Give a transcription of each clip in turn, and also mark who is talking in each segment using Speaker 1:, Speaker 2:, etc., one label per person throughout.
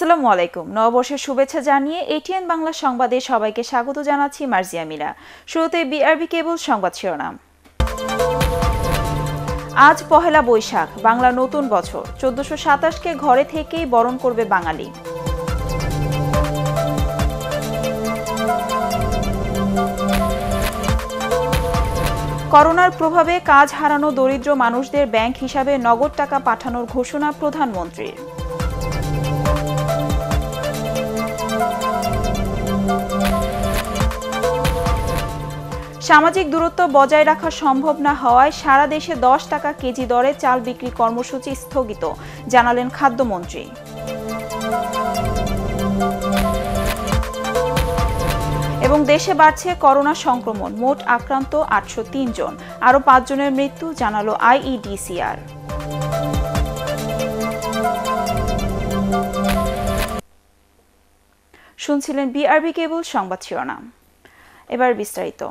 Speaker 1: আসসালামু আলাইকুম। নববর্ষের শুভেচ্ছা জানিয়ে এটিএন বাংলা সংবাদে সবাইকে স্বাগত জানাচ্ছি মার্জিয়া মিলা। শুরুতে বিআরবি কেবল সংবাদ শিরোনাম। আজ পহেলা বৈশাখ, বাংলা নতুন বছর। চোদ্দশো সাতাশকে ঘরে থেকেই বরণ করবে বাঙালি। করোনার প্রভাবে কাজ হারানো দরিদ্র মানুষদের ব্যাংক হিসাবে নগদ টাকা পাঠানোর ঘোষণা প্রধানমন্ত্রীর। সামাজিক দূরত্ব বজায় রাখা সম্ভব না হওয়ায় সারা দেশে দশ টাকা কেজি দরে চাল বিক্রি কর্মসূচি স্থগিত, জানালেন খাদ্যমন্ত্রী। এবং দেশে বাড়ছে করোনা সংক্রমণ, মোট আক্রান্ত আটশো জন, আরও পাঁচজনের মৃত্যু, জানালো আইইডিসিআর। শুনছিলেন বিআরবি কেবল সংবাদ শিরোনাম। এবার বিস্তারিত।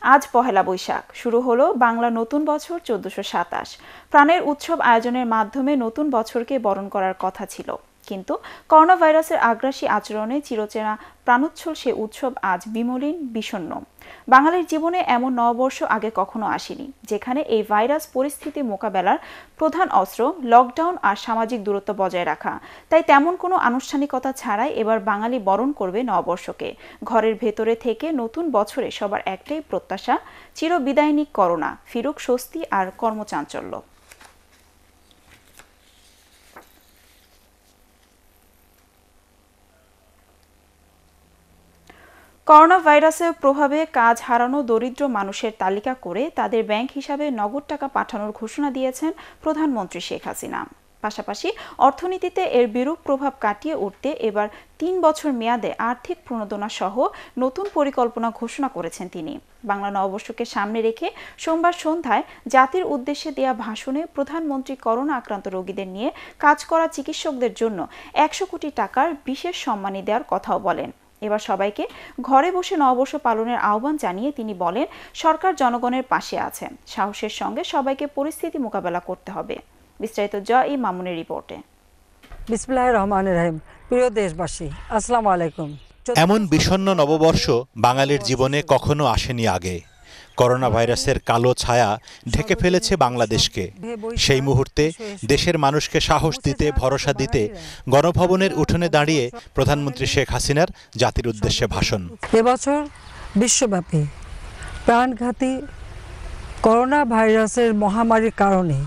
Speaker 1: আজ পহেলা বৈশাখ। শুরু হলো বাংলা নতুন বছর চোদ্দশো সাতাশ। প্রাণের উৎসব আয়োজনের মাধ্যমে নতুন বছরকে বরণ করার কথা ছিল। কিন্তু করোনা ভাইরাসের আগ্রাসী আচরণে চিরচেনা প্রাণোচ্ছল সে উৎসব আজ বিমলিন বিষণ্ন বাঙালির জীবনে এমন নববর্ষ আগে কখনো আসেনি, যেখানে এই ভাইরাস পরিস্থিতি মোকাবেলার প্রধান অস্ত্র, লকডাউন আর সামাজিক দূরত্ব বজায় রাখা। তাই তেমন কোনো আনুষ্ঠানিকতা ছাড়াই এবার বাঙালি বরণ করবে নববর্ষকে। ঘরের ভেতরে থেকে নতুন বছরে সবার একটাই প্রত্যাশা চিরবিদায়নিক করোনা, ফিরুক স্বস্তি আর কর্মচাঞ্চল্য। করোনা ভাইরাসের প্রভাবে কাজ হারানো দরিদ্র মানুষের তালিকা করে তাদের ব্যাংক হিসাবে নগদ টাকা পাঠানোর ঘোষণা দিয়েছেন প্রধানমন্ত্রী শেখ হাসিনা। পাশাপাশি অর্থনীতিতে এর বিরূপ প্রভাব কাটিয়ে উঠতে এবার তিন বছর মেয়াদে আর্থিক প্রণোদনা সহ নতুন পরিকল্পনা ঘোষণা করেছেন তিনি। বাংলা নববর্ষকে সামনে রেখে সোমবার সন্ধ্যায় জাতির উদ্দেশ্যে দেয়া ভাষণে প্রধানমন্ত্রী করোনা আক্রান্ত রোগীদের নিয়ে কাজ করা চিকিৎসকদের জন্য একশো কোটি টাকার বিশেষ সম্মানী দেওয়ার কথাও বলেন। এবার সবাইকে ঘরে বসে নববর্ষ পালনের আহ্বান জানিয়ে তিনি বলেন সরকার জনগণের পাশে আছে। সাহসের সঙ্গে সবাইকে পরিস্থিতি মোকাবেলা করতে হবে। বিস্তারিত জয় এই মামুনের রিপোর্টে।
Speaker 2: বিসমিল্লাহ রহমান রহিম। প্রিয় দেশবাসী আসসালামু আলাইকুম।
Speaker 3: এমন বিষণ্ন নববর্ষ বাঙালির জীবনে কখনো আসেনি আগে। করোনা ভাইরাসের কালো ছায়া ঢেকে ফেলেছে বাংলাদেশকে। সেই মুহূর্তে দেশের মানুষকে সাহস দিতে ভরসা দিতে গণভবনের উঠোনে দাঁড়িয়ে প্রধানমন্ত্রী শেখ হাসিনার জাতির উদ্দেশ্যে ভাষণ।
Speaker 2: এবছর বিশ্বব্যাপী প্রাণঘাতী করোনা ভাইরাসের মহামারীর কারণে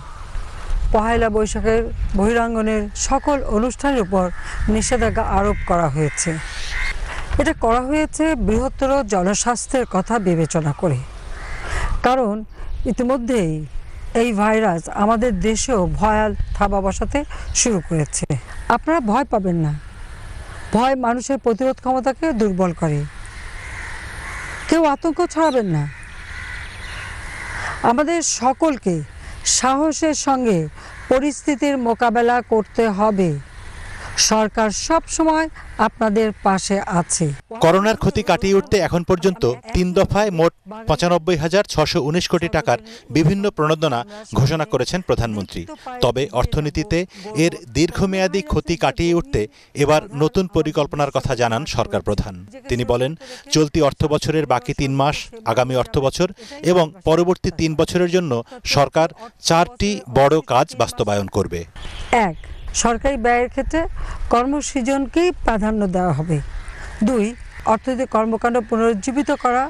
Speaker 2: পহেলা বৈশাখের বহিরাঙ্গনের সকল অনুষ্ঠানের উপর নিষেধাজ্ঞা আরোপ করা হয়েছে। এটা করা হয়েছে বৃহত্তর জনস্বাস্থ্যের কথা বিবেচনা করে। কারণ ইতিমধ্যেই এই ভাইরাস আমাদের দেশেও ভয়াল থাবা বসাতে শুরু করেছে। আপনারা ভয় পাবেন না। ভয় মানুষের প্রতিরোধ ক্ষমতাকে দুর্বল করে। কেউ আতঙ্ক ছড়াবেন না। আমাদের সকলকে সাহসের সঙ্গে পরিস্থিতির মোকাবেলা করতে হবে। সরকার সব সময় আপনাদের পাশে আছে।
Speaker 3: করোনার ক্ষতি কাটিয়ে উঠতে এখন পর্যন্ত তিন দফায় মোট পঁচানব্বই হাজার ছশো উনিশ কোটি টাকার বিভিন্ন প্রণোদনা ঘোষণা করেছেন প্রধানমন্ত্রী। তবে অর্থনীতিতে এর দীর্ঘমেয়াদী ক্ষতি কাটিয়ে উঠতে এবার নতুন পরিকল্পনার কথা জানান সরকার প্রধান। তিনি বলেন চলতি অর্থবছরের বাকি তিন মাস আগামী অর্থবছর এবং পরবর্তী তিন বছরের জন্য সরকার চারটি বড় কাজ বাস্তবায়ন করবে।
Speaker 2: এক সরকারি ব্যয়ের ক্ষেত্রে কর্মসৃজনকেই প্রাধান্য দেওয়া হবে। দুই, অর্থনৈতিক কর্মকাণ্ড পুনরুজ্জীবিত করা,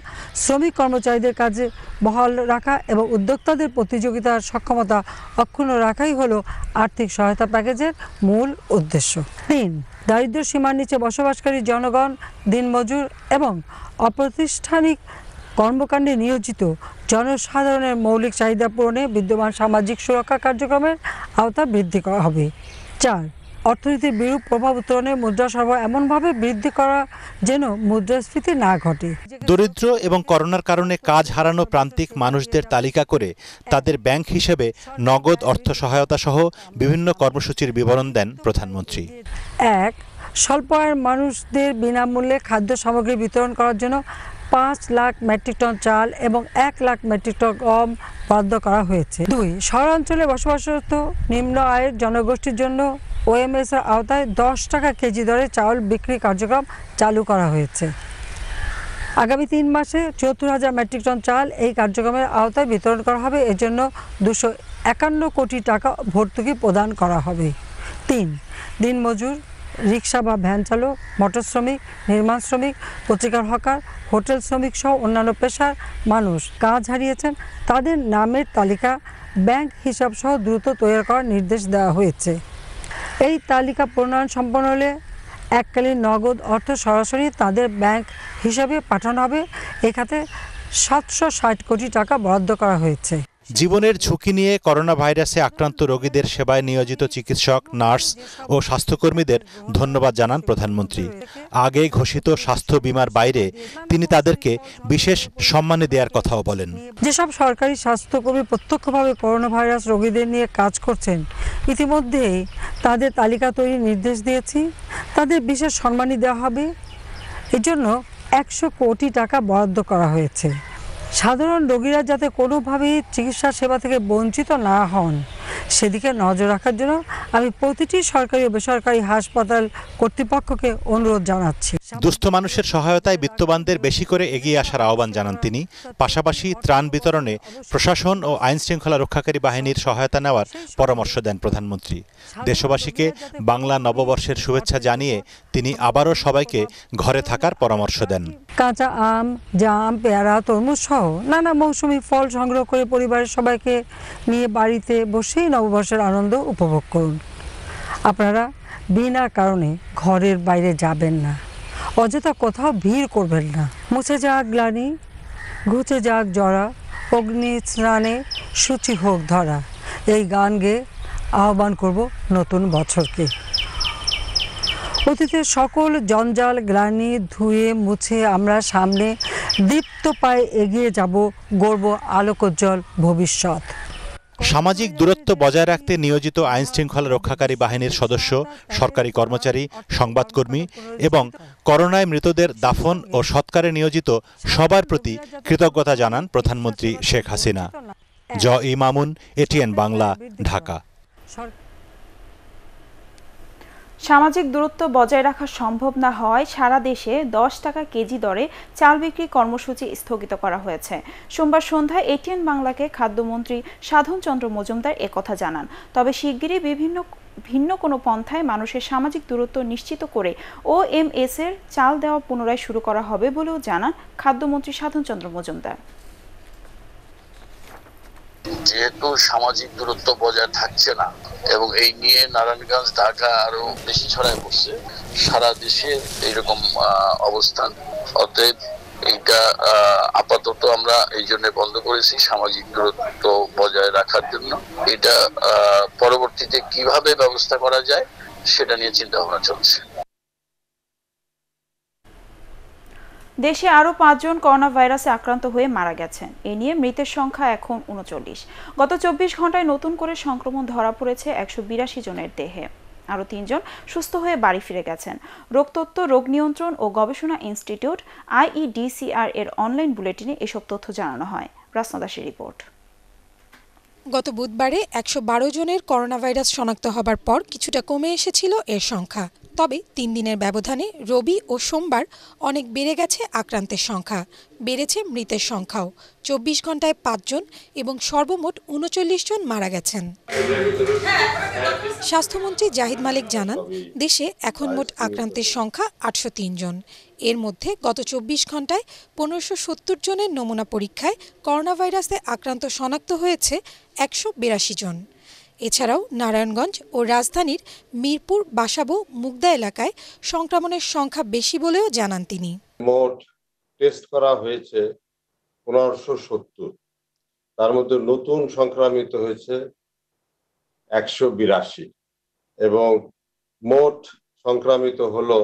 Speaker 2: শ্রমিক কর্মচারীদের কাজে বহাল রাখা এবং উদ্যোক্তাদের প্রতিযোগিতার সক্ষমতা অক্ষুণ্ণ রাখাই হলো আর্থিক সহায়তা প্যাকেজের মূল উদ্দেশ্য। তিন, দারিদ্র সীমার নিচে বসবাসকারী জনগণ, দিনমজুর এবং অপ্রতিষ্ঠানিক কর্মকাণ্ডে নিয়োজিত জনসাধারণের মৌলিক চাহিদা পূরণে বিদ্যমান সামাজিক সুরক্ষা কার্যক্রমের আওতা বৃদ্ধি করা হবে। চার অর্থনীতির বিরূপ প্রভাব উত্তরণে মুদ্রা সরবরাহ এমনভাবে বৃদ্ধি করা যেন মুদ্রাস্ফীতি না ঘটে।
Speaker 3: দরিদ্র এবং করোনার কারণে কাজ হারানো প্রান্তিক মানুষদের তালিকা করে তাদের ব্যাংক হিসেবে নগদ অর্থ সহায়তা সহ বিভিন্ন কর্মসূচির বিবরণ দেন প্রধানমন্ত্রী।
Speaker 2: এক স্বল্প আয়ের মানুষদের বিনামূল্যে খাদ্য সামগ্রী বিতরণ করার জন্য পাঁচ লাখ মেট্রিক টন চাল এবং এক লাখ মেট্রিক টন গম বাধ্য করা হয়েছে। দুই, শহরাঞ্চলে বসবাসরত নিম্ন আয়ের জনগোষ্ঠীর জন্য ওএমএস এর আওতায় দশ টাকা কেজি দরে চাউল বিক্রি কার্যক্রম চালু করা হয়েছে। আগামী তিন মাসে চুয়াত্তর হাজার মেট্রিক টন চাল এই কার্যক্রমের আওতায় বিতরণ করা হবে। এর জন্য দুশো একান্ন কোটি টাকা ভর্তুকি প্রদান করা হবে। তিন, দিনমজুর রিক্সা বা ভ্যান চালক, মোটর শ্রমিক, নির্মাণ শ্রমিক, পত্রিকার হকার, হোটেল শ্রমিক সহ অন্যান্য পেশার মানুষ কাজ হারিয়েছেন। তাদের নামের তালিকা ব্যাংক হিসাব সহ দ্রুত তৈরি করার নির্দেশ দেওয়া হয়েছে। এই তালিকা প্রণয়ন সম্পন্ন হলে এককালীন নগদ অর্থ সরাসরি তাদের ব্যাংক হিসাবে পাঠানো হবে। এ খাতে সাতশো ষাট কোটি টাকা বরাদ্দ করা হয়েছে।
Speaker 3: জীবনের ঝুঁকি নিয়ে করোনা ভাইরাসে আক্রান্ত রোগীদের সেবায় নিয়োজিত চিকিৎসক, নার্স ও স্বাস্থ্যকর্মীদের ধন্যবাদ জানান প্রধানমন্ত্রী। আগে ঘোষিত স্বাস্থ্য বিমার বাইরে তিনি তাদেরকে বিশেষ সম্মানে দেওয়ার কথাও বলেন।
Speaker 2: যেসব সরকারি স্বাস্থ্যকর্মী প্রত্যক্ষভাবে করোনা ভাইরাস রোগীদের নিয়ে কাজ করছেন, ইতিমধ্যেই তাদের তালিকা তৈরির নির্দেশ দিয়েছি। তাদের বিশেষ সম্মানী দেওয়া হবে। এজন্য একশো কোটি টাকা বরাদ্দ করা হয়েছে। সাধারণ রোগীরা যাতে কোনোভাবেই চিকিৎসা সেবা থেকে বঞ্চিত না হন, সেদিকে নজর রাখার জন্য আমি প্রতিটি সরকারি ও বেসরকারি হাসপাতাল কর্তৃপক্ষকে অনুরোধ জানাচ্ছি।
Speaker 3: দুস্থ মানুষের সহায়তায় বিত্তবানদের বেশি করে এগিয়ে আসার আহ্বান জানান তিনি। পাশাপাশি ত্রাণ বিতরণে প্রশাসন ও আইন শৃঙ্খলা রক্ষাকারী বাহিনীর সহায়তা নেওয়ার পরামর্শ দেন প্রধানমন্ত্রী। দেশবাসীকে বাংলা নববর্ষের শুভেচ্ছা জানিয়ে তিনি আবারও সবাইকে ঘরে থাকার পরামর্শ দেন।
Speaker 2: কাঁচা আম, জাম, পেয়ারা, তরমুজ সহ নানা মৌসুমি ফল সংগ্রহ করে পরিবারের সবাইকে নিয়ে বাড়িতে বসেই নববর্ষের আনন্দ উপভোগ করুন। আপনারা বিনা কারণে ঘরের বাইরে যাবেন না। অযথা কোথাও ভিড় করবেন না। মুছে যাক গ্লানি, ঘুচে যাক জরা, অগ্নি স্নানে সূচি হোক ধরা। এই গান গেয়ে আহ্বান করব নতুন বছরকে। অতীতের সকল জঞ্জাল গ্লানি ধুয়ে মুছে আমরা সামনে দীপ্ত পায়ে এগিয়ে যাব গর্ব আলোকোজ্জ্বল ভবিষ্যৎ।
Speaker 3: সামাজিক দূরত্ব বজায় রাখতে নিয়োজিত আইন শৃঙ্খলা রক্ষাকারী বাহিনীর সদস্য সরকারি কর্মচারী সংবাদকর্মী এবং করোনায় মৃতদের দাফন ও সৎকারে নিয়োজিত সবার প্রতি কৃতজ্ঞতা জানান প্রধানমন্ত্রী শেখ হাসিনা। জ ইমামুন এটিএন বাংলা ঢাকা।
Speaker 1: সামাজিক দূরত্ব বজায় রাখা সম্ভব না হওয়ায় সারা দেশে দশ টাকা কেজি দরে চাল বিক্রি কর্মসূচি স্থগিত করা হয়েছে। সোমবার সন্ধ্যায় এটিএন বাংলাকে খাদ্যমন্ত্রী সাধন চন্দ্র মজুমদার একথা জানান। তবে শিগগিরই বিভিন্ন, ভিন্ন কোনো পন্থায় মানুষের সামাজিক দূরত্ব নিশ্চিত করে ও এম এর চাল দেওয়া পুনরায় শুরু করা হবে বলেও জানান খাদ্যমন্ত্রী সাধন চন্দ্র মজুমদার।
Speaker 4: যেহেতু সামাজিক দূরত্ব বজায় থাকছে না, এবং এই নিয়ে নারায়ণগঞ্জ, ঢাকা আরও বেশি ছড়ায় পড়ছে, সারা দেশে এইরকম অবস্থান। অতএব এইটা আপাতত আমরা এই জন্য বন্ধ করেছি সামাজিক দূরত্ব বজায় রাখার জন্য। এটা পরবর্তীতে কীভাবে ব্যবস্থা করা যায়, সেটা নিয়ে চিন্তা ভাবনা চলছে।
Speaker 1: দেশে আরও পাঁচজন করোনা ভাইরাসে আক্রান্ত হয়ে মারা গেছেন। এ নিয়ে মৃতের সংখ্যা এখন উনচল্লিশ। গত চব্বিশ ঘন্টায় নতুন করে সংক্রমণ ধরা পড়েছে একশো বিরাশি জনের দেহে। আরও তিনজন সুস্থ হয়ে বাড়ি ফিরে গেছেন। রোগতত্ত্ব রোগ নিয়ন্ত্রণ ও গবেষণা ইনস্টিটিউট আইইডিসিআর এর অনলাইন বুলেটিনে এসব তথ্য জানানো হয়। রাসনাদাসের রিপোর্ট।
Speaker 5: গত বুধবারে একশো বারো জনের করোনা ভাইরাস শনাক্ত হবার পর কিছুটা কমে এসেছিল এর সংখ্যা। তবে তিন দিনের ব্যবধানে রবি ও সোমবার অনেক বেড়ে গেছে আক্রান্তের সংখ্যা। বেড়েছে মৃতের সংখ্যাও। চব্বিশ ঘন্টায় পাঁচজন এবং সর্বমোট উনচল্লিশ জন মারা গেছেন। স্বাস্থ্যমন্ত্রী জাহিদ মালিক জানান, দেশে এখন মোট আক্রান্তের সংখ্যা আটশো জন। এর মধ্যে গত চব্বিশ ঘন্টায় পনেরোশো সত্তর জনের নমুনা পরীক্ষায় করোনা ভাইরাসে আক্রান্ত শনাক্ত হয়েছে একশো বিরাশি জন। এছাড়াও নারায়ণগঞ্জ ও রাজধানীর মিরপুর, বাসাবো, মুগদা এলাকায় সংক্রমণের সংখ্যা বেশি বলেও জানান তিনি।
Speaker 6: মোট টেস্ট করা হয়েছে পনেরোশো সত্তর। তার মধ্যে নতুন সংক্রামিত হয়েছে একশো বিরাশি এবং মোট সংক্রামিত হলো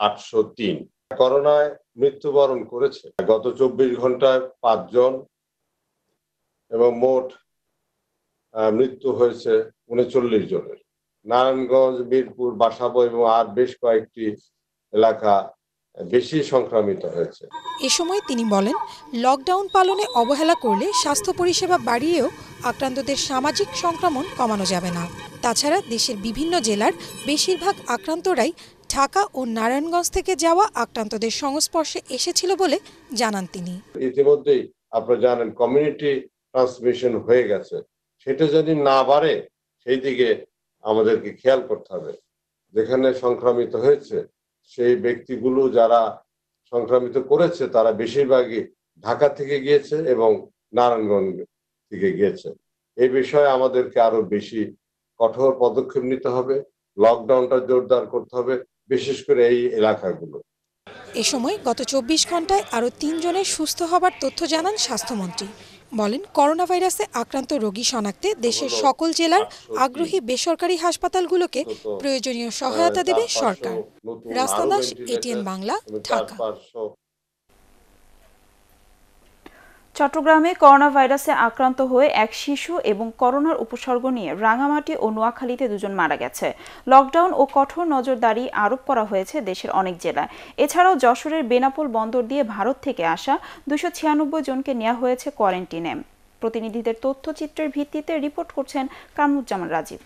Speaker 6: আটশো তিন। করোনায় মৃত্যুবরণ করেছে গত চব্বিশ ঘন্টায় পাঁচজন এবং মোট মৃত্যু হয়েছে উনচল্লিশ জনের। নারায়ণগঞ্জ, মিরপুর, বাসাবো এবং আর বেশ কয়েকটি এলাকা বেশি সংক্রামিত হয়েছে।
Speaker 5: এ সময় তিনি বলেন লকডাউন পালনে অবহেলা করলে স্বাস্থ্য পরিষেবা বাড়িয়েও আক্রান্তদের সামাজিক সংক্রমণ কমানো যাবে না। তাছাড়া দেশের বিভিন্ন জেলার বেশিরভাগ আক্রান্তরাই ঢাকা ও নারায়ণগঞ্জ থেকে যাওয়া আক্রান্তদের সংস্পর্শে এসেছিল বলে জানান তিনি।
Speaker 6: ইতিমধ্যেই আপনারা জানেন কমিউনিটি ট্রান্সমিশন হয়ে গেছে। সেটা যদি না বাড়ে সেই দিকে আমাদেরকে খেয়াল করতে হবে। যেখানে সংক্রামিত হয়েছে সেই ব্যক্তিগুলো যারা সংক্রামিত করেছে, তারা বেশিরভাগই ঢাকা থেকে গিয়েছে এবং নারায়ণগঞ্জ থেকে গিয়েছে। এই বিষয়ে আমাদেরকে আরও বেশি কঠোর পদক্ষেপ নিতে হবে, লকডাউনটা জোরদার করতে হবে, বিশেষ করে এই এলাকাগুলো।
Speaker 5: এ সময় গত চব্বিশ ঘন্টায় আরও তিনজনের সুস্থ হবার তথ্য জানান স্বাস্থ্যমন্ত্রী। বলেন করোনা ভাইরাসে আক্রান্ত রোগী শনাক্তে দেশের সকল জেলার আগ্রহী বেসরকারি হাসপাতালগুলোকে প্রয়োজনীয় সহায়তা দেবে সরকার। রাস্তা দাস এটিএন বাংলা ঢাকা।
Speaker 1: চট্টগ্রামে করোনা ভাইরাসে আক্রান্ত হয়ে এক শিশু এবং করোনার উপসর্গ নিয়ে রাঙামাটি ও নোয়াখালীতে দুজন মারা গেছে। লকডাউন ও কঠোর নজরদারি আরোপ করা হয়েছে দেশের অনেক জেলায়। এছাড়াও যশোরের বেনাপোল বন্দর দিয়ে ভারত থেকে আসা দুশো জনকে নেওয়া হয়েছে কোয়ারেন্টিনে। প্রতিনিধিদের তথ্যচিত্রের ভিত্তিতে রিপোর্ট করছেন কামরুজ্জামান রাজীব।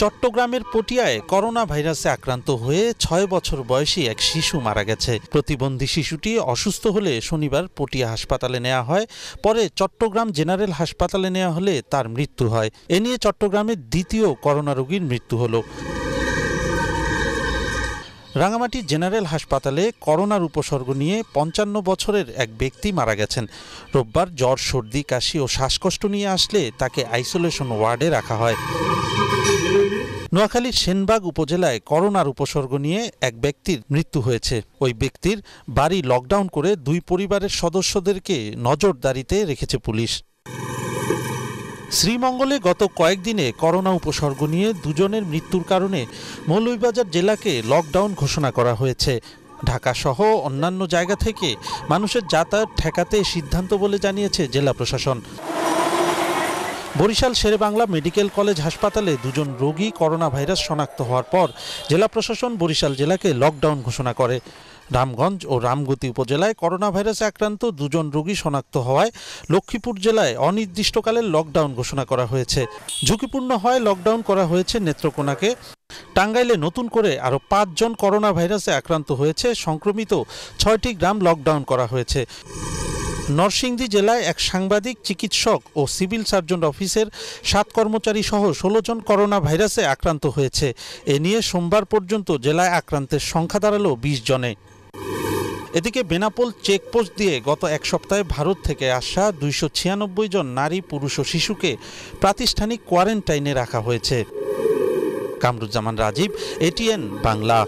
Speaker 7: চট্টগ্রামের পটিয়ায় করোনা ভাইরাসে আক্রান্ত হয়ে ছয় বছর বয়সী এক শিশু মারা গেছে। প্রতিবন্ধী শিশুটি অসুস্থ হলে শনিবার পটিয়া হাসপাতালে নেওয়া হয়। পরে চট্টগ্রাম জেনারেল হাসপাতালে নেওয়া হলে তার মৃত্যু হয়। এ নিয়ে চট্টগ্রামের দ্বিতীয় করোনা রোগীর মৃত্যু হলো। রাঙামাটি জেনারেল হাসপাতালে করোনার উপসর্গ নিয়ে পঞ্চান্ন বছরের এক ব্যক্তি মারা গেছেন। রোববার জ্বর, সর্দি, কাশি ও শ্বাসকষ্ট নিয়ে আসলে তাকে আইসোলেশন ওয়ার্ডে রাখা হয়। নোয়াখালীর সেনবাগ উপজেলায় করোনার উপসর্গ নিয়ে এক ব্যক্তির মৃত্যু হয়েছে। ওই ব্যক্তির বাড়ি লকডাউন করে দুই পরিবারের সদস্যদেরকে নজরদারিতে রেখেছে পুলিশ। শ্রীমঙ্গলে গত কয়েকদিনে করোনা উপসর্গ নিয়ে দুজনের মৃত্যুর কারণে মৌলভীবাজার জেলাকে লকডাউন ঘোষণা করা হয়েছে। ঢাকা সহ অন্যান্য জায়গা থেকে মানুষের যাতায়াত ঠেকাতে সিদ্ধান্ত বলে জানিয়েছে জেলা প্রশাসন। বরিশাল শেরেবাংলা মেডিকেল কলেজ হাসপাতালে দুজন রোগী করোনা ভাইরাস শনাক্ত হওয়ার পর জেলা প্রশাসন বরিশাল জেলাকে লকডাউন ঘোষণা করে। রামগঞ্জ ও রামগতি উপজেলায় করোনা ভাইরাসে আক্রান্ত দুজন রোগী শনাক্ত হওয়ায় লক্ষ্মীপুর জেলায় অনির্দিষ্টকালের লকডাউন ঘোষণা করা হয়েছে। ঝুঁকিপূর্ণ হয় লকডাউন করা হয়েছে নেত্রকোনাকে। টাঙ্গাইলে নতুন করে আরও পাঁচজন করোনা ভাইরাসে আক্রান্ত হয়েছে। সংক্রমিত ছয়টি গ্রাম লকডাউন করা হয়েছে। নরসিংদী জেলায় এক সাংবাদিক, চিকিৎসক ও সিভিল সার্জন অফিসের সাত কর্মচারী সহ ষোলো জন করোনা ভাইরাসে আক্রান্ত হয়েছে। এ নিয়ে সোমবার পর্যন্ত জেলায় আক্রান্তের সংখ্যা দাঁড়াল বিশ জনে। এদিকে বেনাপোল চেকপোস্ট দিয়ে গত এক সপ্তাহে ভারত থেকে আসা দুইশো ছিয়ানব্বই জন নারী, পুরুষ ও শিশুকে প্রাতিষ্ঠানিক কোয়ারেন্টাইনে রাখা হয়েছে। কামরুজ্জামান রাজীব এটিএন বাংলা।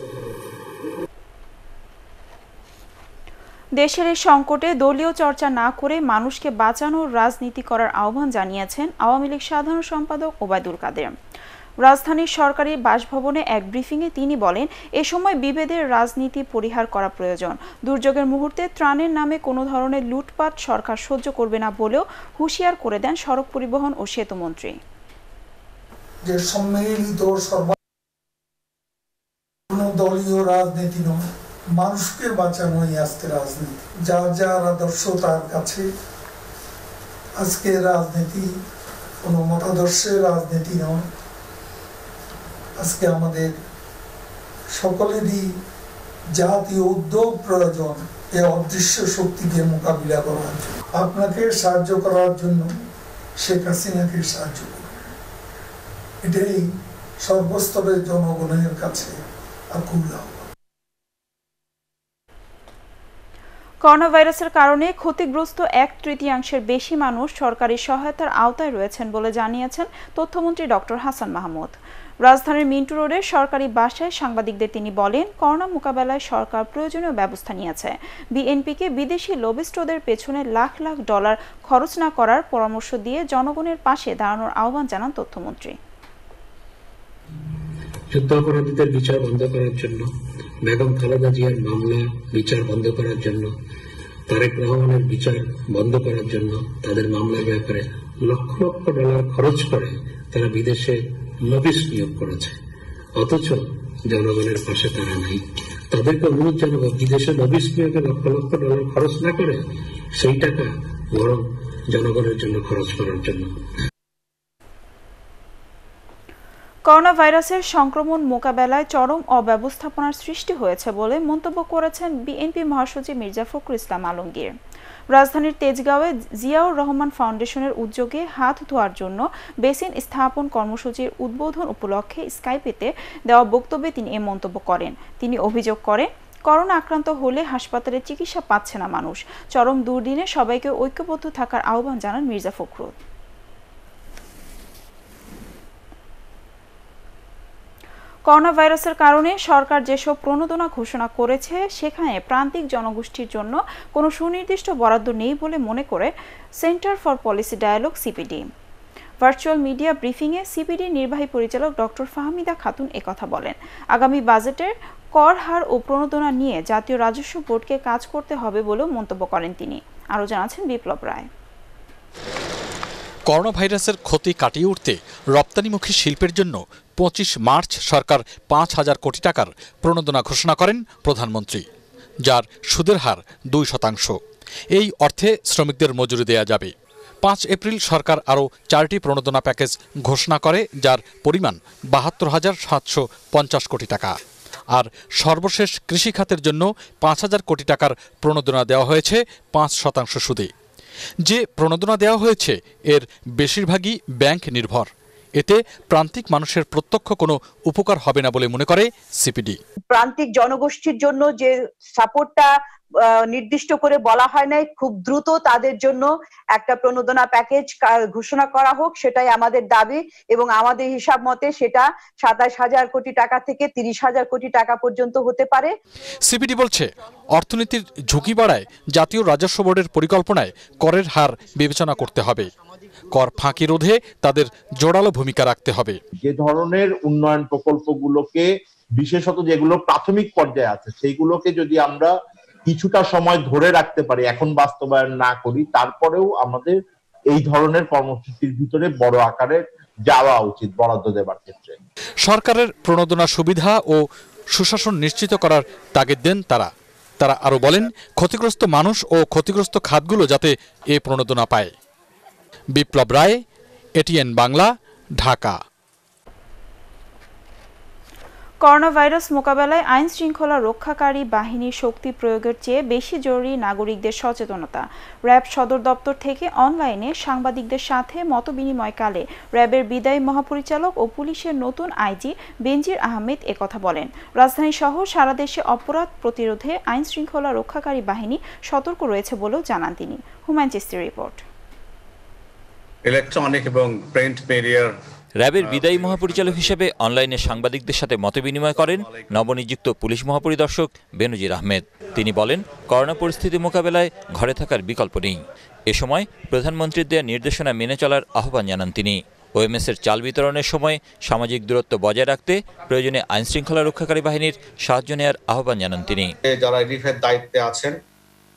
Speaker 1: দেশের এই সংকটে দলীয় চর্চা না করে মানুষকে বাঁচানোর রাজনীতি করার আহ্বান জানিয়েছেন আওয়ামী লীগ সাধারণ সম্পাদক ওবায়দুল কাদের। রাজধানীর সরকারি বাসভবনে এক ব্রিফিংয়ে তিনি বলেন, এ সময় বিভেদের রাজনীতি পরিহার করা প্রয়োজন। দুর্যোগের মুহূর্তে ত্রাণের নামে কোনো ধরনের লুটপাট সরকার সহ্য করবে না বলেও হুঁশিয়ার করে দেন সড়ক পরিবহন ও সেতুমন্ত্রী
Speaker 8: যে দলীয় রাজনীতি নয়। মানুষকে বাঁচানোই আজকে রাজনীতি। যার যার আদর্শ তার কাছে। আজকে রাজনীতি কোনো মতাদর্শের রাজনীতি নয়। আজকে আমাদের সকলেরই জাতীয় উদ্যোগ প্রয়োজন এ অদৃশ্য শক্তিকে মোকাবিলা করার জন্য। আপনাকে সাহায্য করার জন্য শেখ হাসিনাকে সাহায্য করুন। এটাই সর্বস্তরের জনগণের কাছে আকুল
Speaker 1: করোনা ভাইরাসের কারণে ক্ষতিগ্রস্ত এক তৃতীয়াংশের বেশি মানুষ সরকারি সহায়তার আওতায় রয়েছেন বলে জানিয়েছেন তথ্যমন্ত্রী ডক্টর হাসান মাহমুদ। রাজধানীর মিন্টু রোডে সরকারি বাসায় সাংবাদিকদের তিনি বলেন, করোনা মোকাবেলায় সরকার প্রয়োজনীয় ব্যবস্থা নিয়েছে। বিএনপিকে বিদেশি লবিস্টদের পেছনে লাখ লাখ ডলার খরচ না করার পরামর্শ দিয়ে জনগণের পাশে দাঁড়ানোর আহ্বান জানান তথ্যমন্ত্রী।
Speaker 9: যুদ্ধাপরাধীদের বিচার বন্ধ করার জন্য বেগম খালেদা জিয়ার মামলা, বিচার বন্ধ করার জন্য, তারেক রহমানের বিচার বন্ধ করার জন্য তাদের মামলার ব্যাপারে লক্ষ লক্ষ ডলার খরচ করে তারা বিদেশে লবিস নিয়োগ করেছে। অথচ জনগণের পাশে তারা নাই। তাদেরকে অনুরোধ জানাব, বিদেশে নবিস্ময়কে লক্ষ লক্ষ ডলার খরচ না করে সেই টাকা বরং জনগণের জন্য খরচ করার জন্য।
Speaker 1: করোনা ভাইরাসের সংক্রমণ মোকাবেলায় চরম অব্যবস্থাপনার সৃষ্টি হয়েছে বলে মন্তব্য করেছেন বিএনপি মহাসচিব মির্জা ফখরুল ইসলাম আলমগীর। রাজধানীর তেজগাঁওয়ে জিয়াউর রহমান ফাউন্ডেশনের উদ্যোগে হাত ধোয়ার জন্য বেসিন স্থাপন কর্মসূচির উদ্বোধন উপলক্ষে স্কাইপেতে দেওয়া বক্তব্যে তিনি এ মন্তব্য করেন। তিনি অভিযোগ করেন, করোনা আক্রান্ত হলে হাসপাতালে চিকিৎসা পাচ্ছে না মানুষ। চরম দুর্দিনে সবাইকে ঐক্যবদ্ধ থাকার আহ্বান জানান মির্জা ফখরুল। করোনা ভাইরাসের কারণে সরকার যেসব প্রণোদনা ঘোষণা করেছে, সেখানে প্রান্তিক জনগোষ্ঠীর জন্য কোনো সুনির্দিষ্ট বরাদ্দ নেই বলে মনে করে centre for policy dialogue CPD. Virtual media ব্রিফিংয়ে সিপিডি নির্বাহী পরিচালক ডক্টর ফাহমিদা খাতুন একথা বলেন। আগামী বাজেটের কর হার ও প্রণোদনা নিয়ে জাতীয় রাজস্ব বোর্ডকে কাজ করতে হবে বলেও মন্তব্য করেন তিনি। আরও জানাচ্ছেন বিপ্লব রায়।
Speaker 10: করোনা ভাইরাসের ক্ষতি কাটিয়ে উঠতে রপ্তানিমুখী শিল্পের জন্য পঁচিশ মার্চ সরকার পাঁচ হাজার কোটি টাকার প্রণোদনা ঘোষণা করেন প্রধানমন্ত্রী, যার সুদের হার দুই শতাংশ। এই অর্থে শ্রমিকদের মজুরি দেয়া যাবে। পাঁচ এপ্রিল সরকার আরও চারটি প্রণোদনা প্যাকেজ ঘোষণা করে, যার পরিমাণ বাহাত্তর হাজার সাতশো পঞ্চাশ কোটি টাকা। আর সর্বশেষ কৃষি খাতের জন্য পাঁচ হাজার কোটি টাকার প্রণোদনা দেওয়া হয়েছে পাঁচ শতাংশ সুদে। যে প্রণোদনা দেওয়া হয়েছে, এর বেশিরভাগই ব্যাংক নির্ভর। এতে প্রান্তিক মানুষের প্রত্যক্ষ কোনো উপকার হবে না বলে মনে করে সিপিডি।
Speaker 11: প্রান্তিক জনগোষ্ঠীর জন্য যে সাপোর্টটা নির্দিষ্ট করে বলা হয় নাই। খুব দ্রুত তাদের জন্য একটা প্রণোদনা প্যাকেজ ঘোষণা করা হোক সেটাই আমাদের দাবি এবং আমাদের হিসাব মতে সেটা সাতাশ হাজার কোটি টাকা থেকে তিরিশ হাজার কোটি টাকা পর্যন্ত হতে পারে।
Speaker 10: সিপিডি বলছে অর্থনীতির ঝুঁকি বাড়ায় জাতীয় রাজস্ব বোর্ডের পরিকল্পনায় করের হার বিবেচনা করতে হবে। কর ফাঁকি রোধে তাদের জোরালো ভূমিকা রাখতে হবে।
Speaker 12: যে ধরনের উন্নয়ন প্রকল্পগুলোকে বিশেষত যেগুলো প্রাথমিক পর্যায়ে আছে সেইগুলোকে যদি আমরা কিছুটা সময় ধরে রাখতে পারি। এখন বাস্তবায়ন না করি, তারপরেও আমাদের এই ধরনের কর্মসূচির ভিতরে বড় আকারে যাওয়া উচিত বরাদ্দ দেবার ক্ষেত্রে।
Speaker 10: সরকারের প্রণোদনা সুবিধা ও সুশাসন নিশ্চিত করার তাগিদ দেন তারা। তারা আরও বলেন, ক্ষতিগ্রস্ত মানুষ ও ক্ষতিগ্রস্ত খাতগুলো যাতে এ প্রণোদনা পায়। Biplob Roy, ATN Bangla, Dhaka.
Speaker 1: Corona virus মোকাবেলায় আইন শৃঙ্খলা রক্ষাকারী বাহিনীর শক্তি প্রয়োগের চেয়ে বেশি জরুরি নাগরিকদের সচেতনতা। র্যাব সদর দপ্তর থেকে অনলাইনে সাংবাদিকদের সাথে মতবিনিময়কালে র্যাবের বিদায়ী মহাপরিচালক ও পুলিশের নতুন আইজি বেনজির আহমেদ একথা বলেন। রাজধানী সহ সারা দেশে অপরাধ প্রতিরোধে আইন শৃঙ্খলা রক্ষাকারী বাহিনী সতর্ক রয়েছে বলেও জানান তিনি। হুমায়ুন চিস্তি রিপোর্ট।
Speaker 13: ইলেকট্রনিক এবং প্রিন্ট মিডিয়ার
Speaker 14: র্যাবের বিদায়ী মহাপরিচালক হিসেবে অনলাইনে সাংবাদিকদের সাথে মতবিনিময় করেন নবনিযুক্ত পুলিশ মহাপরিদর্শক বেনজির আহমেদ। তিনি বলেন করোনা পরিস্থিতি মোকাবেলায় ঘরে থাকার বিকল্প নেই। এ সময় প্রধানমন্ত্রীর দেওয়া নির্দেশনা মেনে চলার আহ্বান জানান তিনি। ওএমএসের চাল বিতরণের সময় সামাজিক দূরত্ব বজায় রাখতে প্রয়োজনে আইনশৃঙ্খলা রক্ষাকারী বাহিনীর সাহায্য নেওয়ার আহ্বান জানান তিনি।
Speaker 13: যারা রিলিফের দায়িত্বে আছেন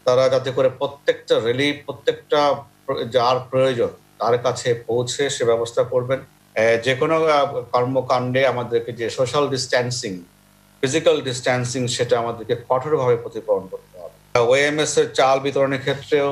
Speaker 13: তারা যাতে করে প্রত্যেকটা রিলিফ প্রত্যেকটা যার প্রয়োজন তার কাছে পৌঁছে সে ব্যবস্থা করবেন। যে কোনো কর্মকাণ্ডে আমাদেরকে যে সোশ্যাল ডিস্ট্যান্সিং ফিজিক্যাল ডিস্ট্যান্সিং সেটা আমাদেরকে কঠোরভাবে প্রতিপালন করতে হবে। ওএমএস এর চাল বিতরণের ক্ষেত্রেও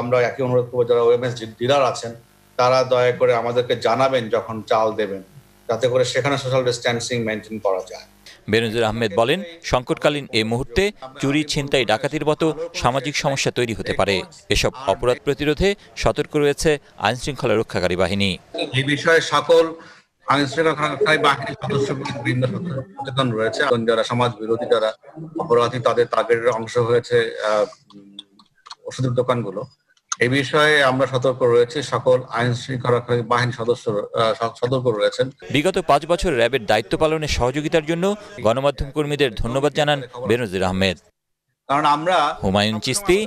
Speaker 13: আমরা একই অনুরোধ করব, যারা ওএমএস ডিলার আছেন, তারা দয়া করে আমাদেরকে জানাবেন যখন চাল দেবেন, যাতে করে সেখানে সোশ্যাল ডিস্ট্যান্সিং মেনটেন করা যায়।
Speaker 14: বেনজির আহমেদ বলেন, সংকটকালীন এই মুহূর্তে চুরি, ছিনতাই, ডাকাতির মতো সামাজিক সমস্যা তৈরি হতে পারে। এসব অপরাধ প্রতিরোধে সতর্ক রয়েছে আইন শৃঙ্খলা রক্ষাকারী বাহিনী।
Speaker 13: এই বিষয়ে সকল আইন শৃঙ্খলাকারী বাহিনীর সদস্য বৃন্দ সচেতন রয়েছে। অপরাধী, তাদের তাগের অংশ হয়েছে ওষুধের দোকানগুলো। এই বিষয়ে আমরা সতর্ক রয়েছে। সকল আইন শৃঙ্খলা বাহিনী সদস্য সতর্ক রয়েছেন।
Speaker 14: বিগত পাঁচ বছর র্যাবের দায়িত্ব পালনে সহযোগিতার জন্য গণমাধ্যম কর্মীদের ধন্যবাদ জানান বেনজির আহমেদ।
Speaker 13: কারণ আমরা
Speaker 14: হুমায়ুন চিস্তি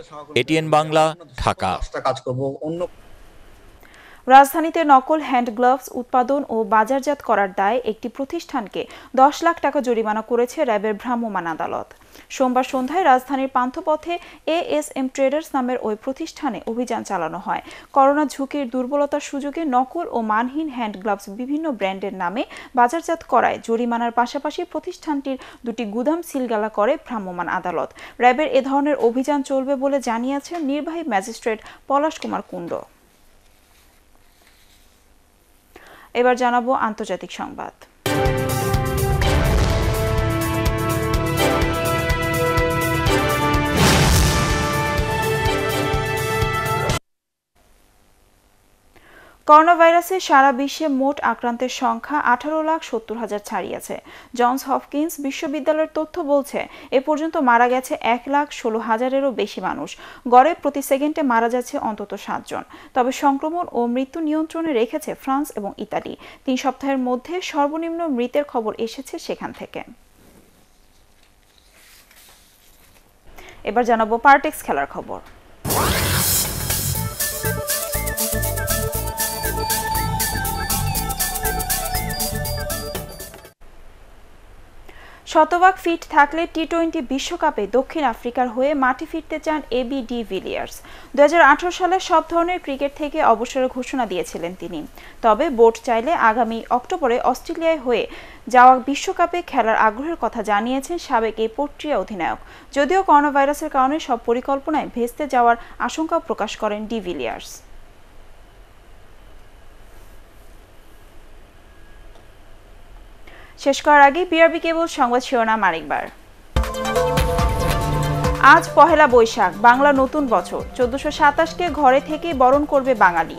Speaker 14: এটিএন বাংলা ঢাকা।
Speaker 13: কাজ করব অন্য
Speaker 1: রাজধানীতে নকল হ্যান্ড গ্লাভস উৎপাদন ও বাজারজাত করার দায়ে একটি প্রতিষ্ঠানকে দশ লাখ টাকা জরিমানা করেছে র্যাবের ভ্রাম্যমাণ আদালত। সোমবার সন্ধ্যায় রাজধানীর পান্থপথে এএসএম ট্রেডার্স নামের ওই প্রতিষ্ঠানে অভিযান চালানো হয়। করোনা ঝুঁকির দুর্বলতার সুযোগে নকল ও মানহীন হ্যান্ড গ্লাভস বিভিন্ন ব্র্যান্ডের নামে বাজারজাত করায় জরিমানার পাশাপাশি প্রতিষ্ঠানটির দুটি গুদাম সিলগালা করে ভ্রাম্যমাণ আদালত। র্যাবের এ ধরনের অভিযান চলবে বলে জানিয়েছেন নির্বাহী ম্যাজিস্ট্রেট পলাশ কুমার কুণ্ড। এবার জানাব আন্তর্জাতিক সংবাদ। করোনা ভাইরাসে সারা বিশ্বে মোট আক্রান্তের সংখ্যা আঠারো লাখ সত্তর হাজার ছাড়িয়েছে। জনস হপকিন্স বিশ্ববিদ্যালয়ের তথ্য বলছে, এ পর্যন্ত মারা গেছে এক লাখ ষোলো হাজারেরও বেশি মানুষ। গড়ে প্রতি সেকেন্ডে মারা যাচ্ছে অন্তত সাতজন। তবে সংক্রমণ ও মৃত্যু নিয়ন্ত্রণে রেখেছে ফ্রান্স এবং ইতালি। তিন সপ্তাহের মধ্যে সর্বনিম্ন মৃতের খবর এসেছে সেখান থেকে। এবার জানাব পার্টেক্স খেলার খবর। শতভাগ ফিট থাকলে টি টোয়েন্টি বিশ্বকাপে দক্ষিণ আফ্রিকার হয়ে মাঠে ফিরতে চান এবি ডি ভিলিয়ার্স দু হাজার আঠেরো সালে সব ধরনের ক্রিকেট থেকে অবসরের ঘোষণা দিয়েছিলেন তিনি। তবে বোর্ড চাইলে আগামী অক্টোবরে অস্ট্রেলিয়ায় হয়ে যাওয়া বিশ্বকাপে খেলার আগ্রহের কথা জানিয়েছেন সাবেক এই পোট্রিয়া অধিনায়ক। যদিও করোনা ভাইরাসের কারণে সব পরিকল্পনায় ভেস্তে যাওয়ার আশঙ্কা প্রকাশ করেন ডি শেষ করার আগে বিআরবি কেবল সংবাদ শিরোনাম আরেকবার। আজ পহেলা বৈশাখ বাংলা নতুন বছর। চোদ্দশো সাতাশকে ঘরে থেকে বরণ করবে বাঙালি।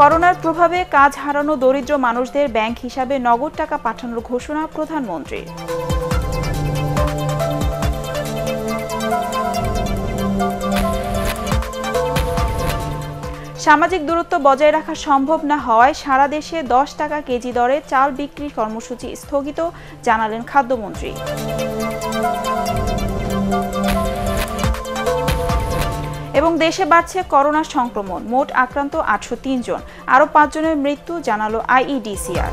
Speaker 1: করোনার প্রভাবে কাজ হারানো দরিদ্র মানুষদের ব্যাংক হিসাবে নগদ টাকা পাঠানোর ঘোষণা প্রধানমন্ত্রীর। সামাজিক দূরত্ব বজায় রাখা সম্ভব না হওয়ায় সারা দেশে দশ টাকা কেজি দরে চাল বিক্রির কর্মসূচি স্থগিত, জানালেন খাদ্যমন্ত্রী। এবং দেশে বাড়ছে করোনা সংক্রমণ, মোট আক্রান্ত আটশো জন। আরও পাঁচজনের মৃত্যু, জানালো আইইডিসিআর।